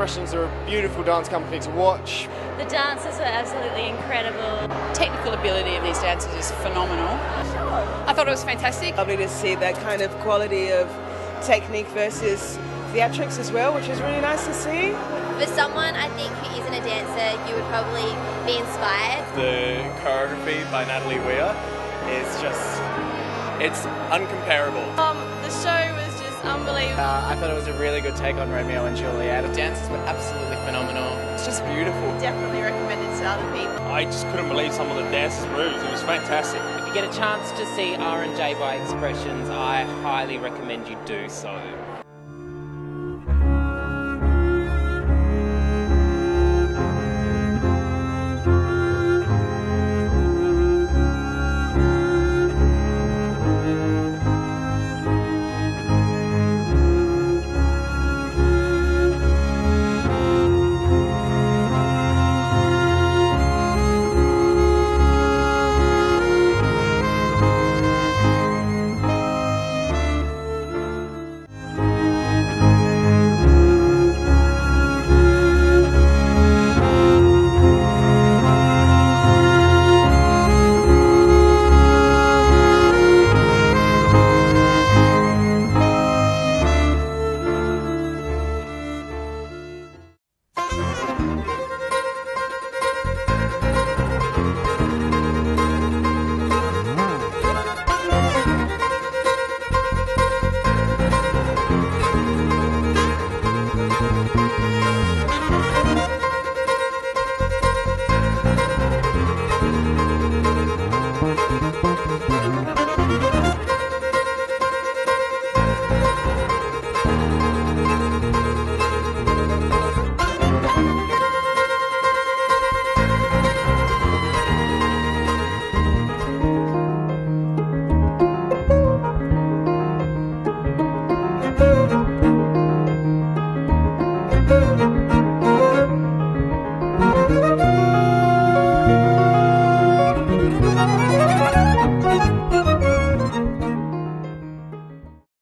Expressions are a beautiful dance company to watch. The dancers were absolutely incredible. Technical ability of these dancers is phenomenal. I thought it was fantastic. Lovely to see that kind of quality of technique versus theatrics as well, which is really nice to see. For someone, I think, who isn't a dancer, you would probably be inspired. The choreography by Natalie Weir is just, it's uncomparable. Um, the show was. Uh, I thought it was a really good take on Romeo and Juliet. The dances were absolutely phenomenal. It's just beautiful. Definitely recommended to other people. I just couldn't believe some of the dancers' moves. It was fantastic. If you get a chance to see R&J by Expressions, I highly recommend you do so.